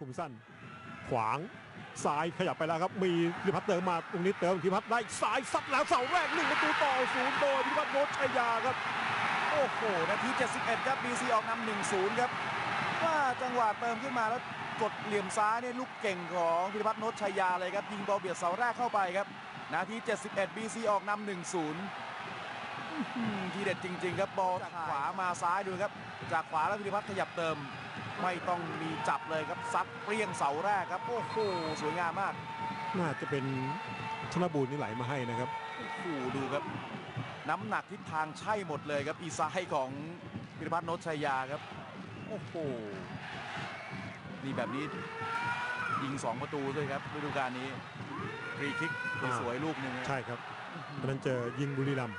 คุมสั้น ขวางซ้ายขยับไปแล้วครับ มีพิพัฒน์เติมมาตรงนี้เติมพิพัฒน์ได้ซ้ายซัดแล้วเสาแรกหนึ่งประตูต่อศูนย์โดยพิพัฒน์โนชชัยยาครับ โอ้โหนาที 71 ครับ BC ออกนำ1-0ครับว่าจังหวะเติมขึ้นมาแล้วกดเหลี่ยมซ้ายเนี่ยลูกเก่งของพิพัฒน์โนชชัยยาเลยครับยิงบอลเบียดเสาแรกเข้าไปครับ นาที 71 BC ออกนำ1-0อื้อหือทีเด็ดจริง ๆ ครับบอลจากขวามาซ้ายดูครับ จากขวาแล้วพิพัฒน์ขยับเติม ไม่ต้องมีจับเลยครับซัดเปรี้ยงเสาแรกครับโอ้โหสวยงามมาก น่าจะเป็นธนบูรณ์นี่ไหลมาให้นะครับโอ้โหดูครับ น้ำหนักทิศทางใช่หมดเลยครับ อีซ้ายของพิรพัฒน์โนชชัยยาครับ โอ้โหนี่แบบนี้ยิง 2 ประตูด้วยครับฤดูกาลนี้ฟรีคิกสวยๆลูกหนึ่งนะใช่ครับเพราะฉะนั้นเจอยิงบุรีรัมย์